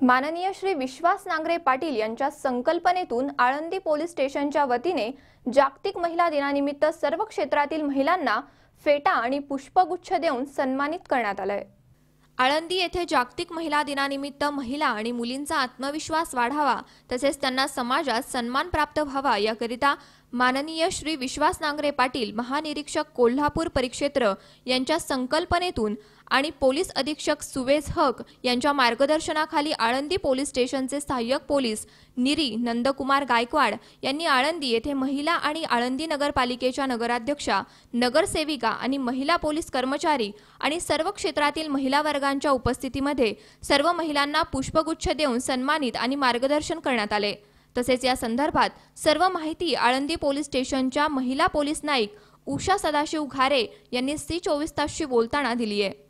माननीय श्री विश्वास नांगरे पाटील यांच्या संकल्पनेतून आळंदी पोलीस स्टेशनच्या वतीने जागतिक महिला दिनानिमित्त सर्व क्षेत्रातील महिलांना फेटा आणि पुष्पगुच्छ देऊन सन्मानित करण्यात आलंय. आळंदी येथे जागतिक महिला दिनानिमित्त महिला आणि मुलींचा आत्मविश्वास वाढावा तसेच त्यांना समाजात सन्मान प्राप्त व्हावा याकरिता माननीय श्री विश्वास नांगरे पाटील महानिरीक्षक कोल्हापूर परिक्षेत्र यांच्या संकल्पनेतून आणि पोलीस अधीक्षक सुवेज हक यांच्या मार्गदर्शनाखाली आळंदी पोलीस स्टेशनचे सहाय्यक पोलीस निरी नंदकुमार गायकवाड यांनी आळंदी येथे महिला आणि आळंदी नगरपालिकेच्या नगराध्यक्षा नगरसेविका आणि महिला पोलीस कर्मचारी आणि सर्व क्षेत्रातील महिला वर्गांच्या उपस्थितीमध्ये सर्व महिलांना पुष्पगुच्छ देऊन सन्मानित आणि मार्गदर्शन करण्यात आले. तसेच या संदर्भात सर्व माहिती आळंदी पोलीस स्टेशनच्या महिला पोलीस नाईक उषा सदाशिव घारे यांनी सी चोवीस तासशी बोलताना दिली आहे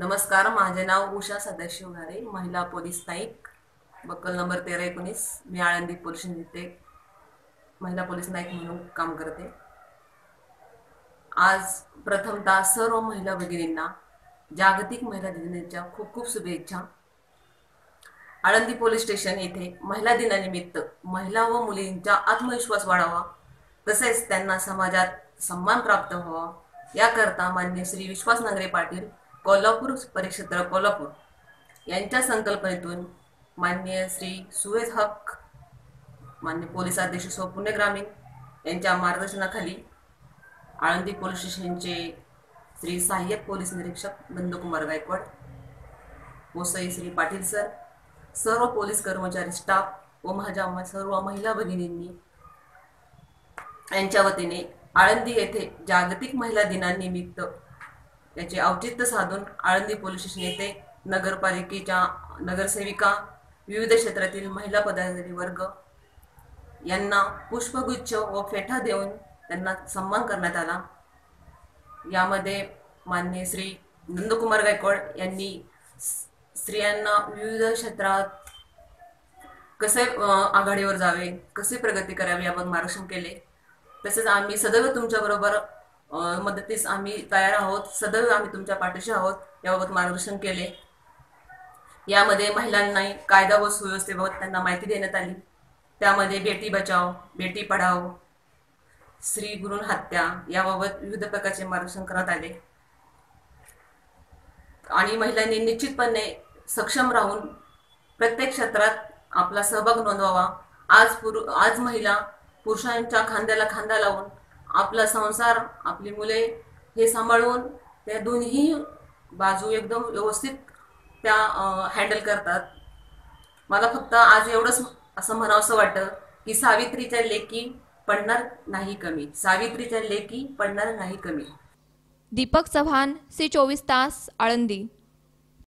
नमस्कार माझे नाव उषा सदाशिव घारे महिला पोलीस नाईक बक्कल नंबर तेरा एकोणीस मी आळंदी पोलीस येथे महिला पोलीस नाईक म्हणून काम करते. आज प्रथमतः सर्व महिला भगिनींना जागतिक महिला दिनाच्या खूप खूप शुभेच्छा. आळंदी पोलीस स्टेशन येथे महिला दिनानिमित्त महिला व मुलींचा आत्मविश्वास वाढावा तसेच त्यांना समाजात सन्मान प्राप्त व्हावा याकरता मान्य श्री विश्वास नांगरे पाटील कोल्हापूर परिक्षेत्र कोल्हापूर यांच्या संकल्पनेतून मान्य श्री सुवेज हक मान्य पोलीस अध्यक्ष सो पुणे ग्रामीण यांच्या मार्गदर्शनाखाली आळंदी पोलीस स्टेशनचे श्री सहाय्यक पोलीस निरीक्षक नंदकुमार गायकवाड पोसई श्री पाटील सर सर्व पोलीस कर्मचारी स्टाफ व माझ्या सर्व महिला भगिनींनी यांच्या वतीने आळंदी येथे जागतिक महिला दिनानिमित्त याचे औचित्य साधून आळंदी पोलीस स्टेशन येथे नगरपालिकेच्या नगरसेविका विविध क्षेत्रातील महिला पदाधिकारी वर्ग यांना पुष्पगुच्छ व फेटा देऊन त्यांना सन्मान करण्यात आला. यामध्ये मान्य श्री नंदकुमार गायकवाड यांनी स्त्रियांना विविध क्षेत्रात कसे आघाडीवर जावे कसे प्रगती करावी याबाबत मार्गदर्शन केले. तसेच आम्ही सदैव तुमच्याबरोबर मदतीस आम्ही तयार आहोत. सदैव आम्ही तुमच्या पाठीशी आहोत. याबाबत मार्गदर्शन केले. यामध्ये महिलांना कायदा व सुव्यवस्थेबाबत त्यांना माहिती देण्यात आली. त्यामध्ये बेटी बचाव बेटी पढाव स्त्री गुरुण हत्या याबाबत विविध प्रकारचे मार्गदर्शन करण्यात आले. आणि महिलांनी निश्चितपणे सक्षम राहून प्रत्येक क्षेत्रात आपला सहभाग नोंदवावा. आज पुरु आज महिला पुरुषांच्या खांद्याला खांदा लावून आपला संसार आपली मुले हे सांभाळून त्या दोन्ही बाजू एकदम व्यवस्थित त्या हँडल करतात. मला फक्त आज एवढंच असं म्हणावंसं वाटतं की सावित्रीच्या लेकी पडणार नाही कमी. सावित्रीच्या लेकी पडणार नाही कमी. दीपक चव्हाण सी चोवीस तास आळंदी.